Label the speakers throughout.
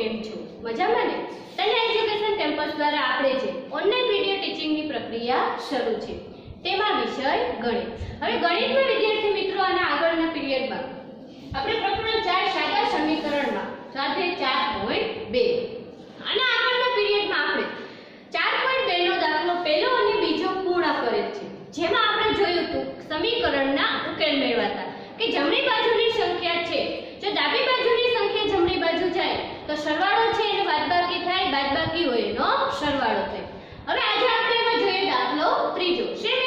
Speaker 1: કેમ છો? મજામાં ને? તને એજ્યુકેશન કેમ્પસ દ્વારા આપણે જે ઓનલાઈન વિડિયો ટીચિંગની પ્રક્રિયા શરૂ છે, તેમાં વિષય ગણિત. હવે ગણિતમાં વિદ્યાર્થી મિત્રો અને આગળના પીરિયડમાં આપણે પ્રકરણ 4 સાદા સમીકરણમાં, સાથે 4.2 અને આગળના પીરિયડમાં આપણે 4.2 નો દાખલો પહેલો અને બીજો પૂર્ણ કરેલ છે. જેમાં આપણે જોયું હતું સમીકરણના ઉકેલ મેળવાતા, કે જમણી બાજુ તો સરવાળો છે એને બાદબાકી થાય, બાદબાકી હોય એનો સરવાળો થાય. હવે આજે આપણે એમાં જોઈએ દાખલો ત્રીજો. સેમ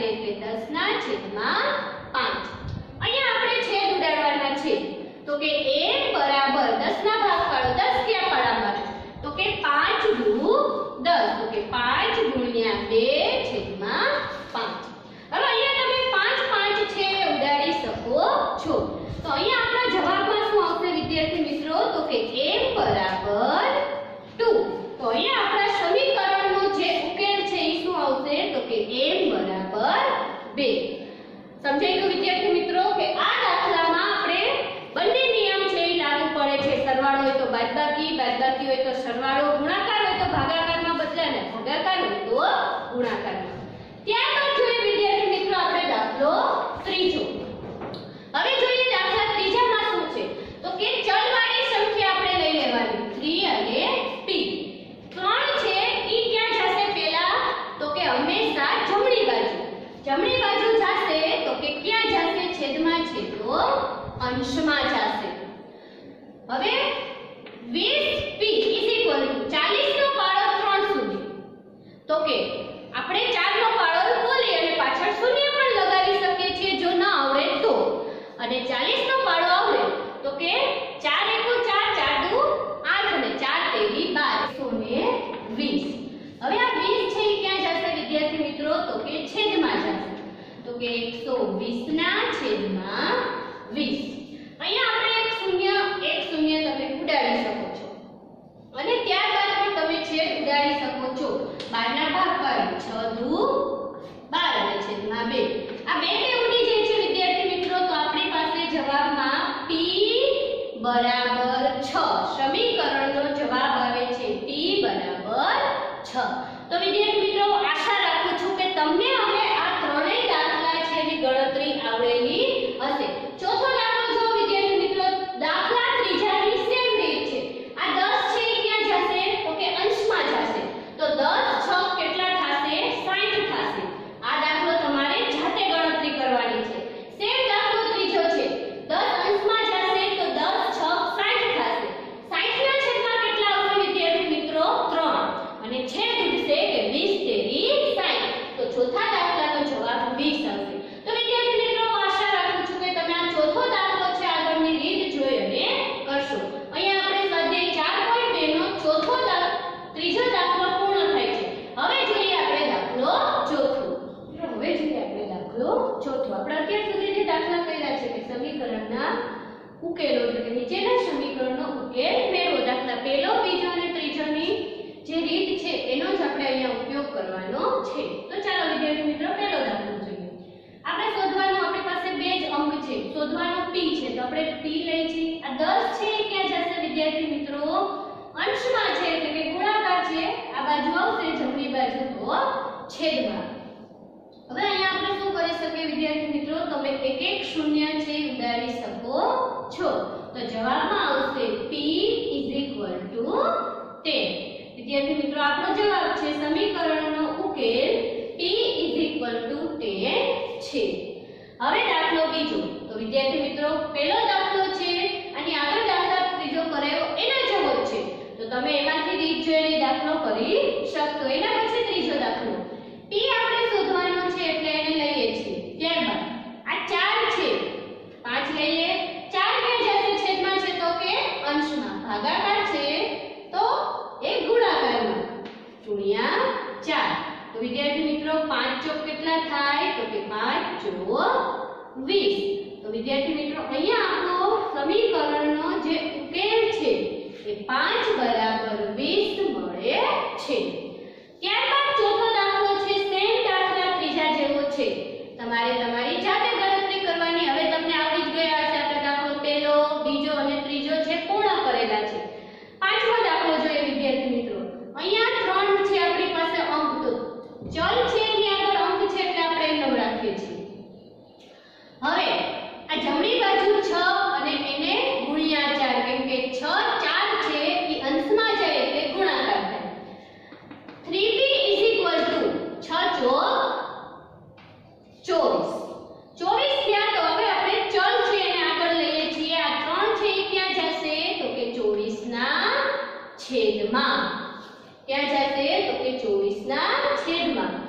Speaker 1: થશે એટલે દસ ના છેદમાં પાંચ. અહીંયા આપણે છેદ ઉડાડવાના છે. તો કે એક બરાબર દસ ના ભાગ પાડો દસ ક્યાં પાડવાનું તો કે પાંચ ગુણ દસ. તો કે પાંચ ગુણ્યા બે Bora, amor અંશમાં છે એટલે કે ગુણાકાર છે, આ બાજુ આવશે, જમણી બાજુ તો છેદમાં. હવે અહીંયા આપણે શું કરી શકીએ વિદ્યાર્થી મિત્રો? તમે એક એક શૂન્ય છે, ઉડાડી શકો છો. તો જવાબમાં આવશે p 10 વિદ્યાર્થી મિત્રો, આપણો જવાબ છે સમીકરણનો ઉકેલ p 10 છે. હવે દાખલો બીજો. તો વિદ્યાર્થી મિત્રો, પહેલો દાખલો છે તમે એમાંથી રીત જોઈને દાખલો કરી શકશો. એના પછી ચોવીસના છેદમાં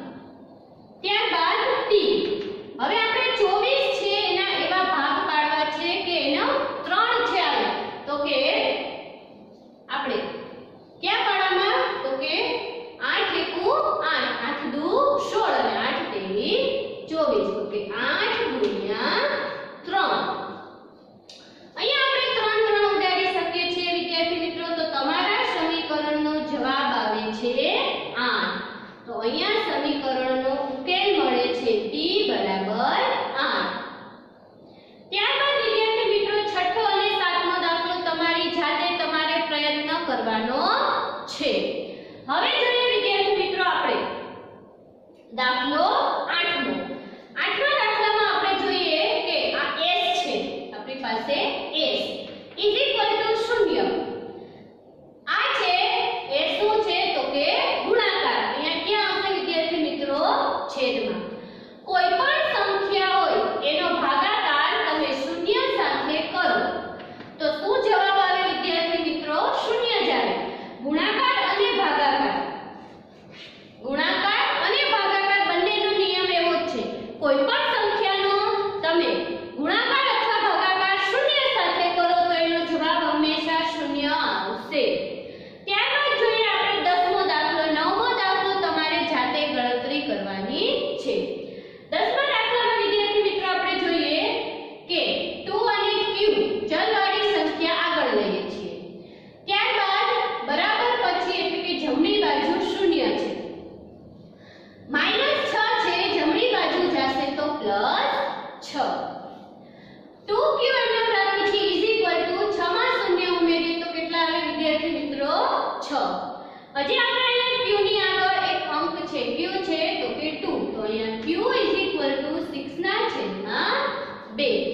Speaker 1: B.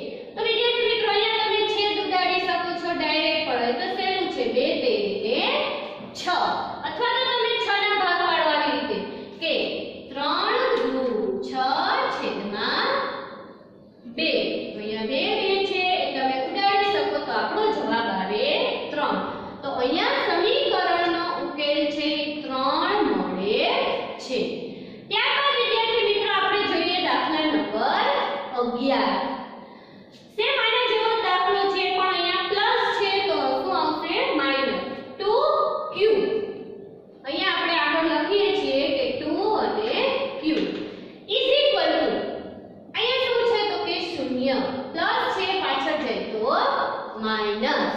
Speaker 1: માઇનસ.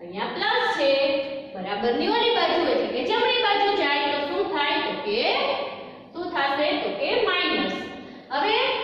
Speaker 1: અહીંયા પ્લસ છે. બરાબર ઓલી બાજુ એટલે કે જમણી બાજુ જાય તો શું થાય? તો કે શું થશે? તો કે માઇનસ હવે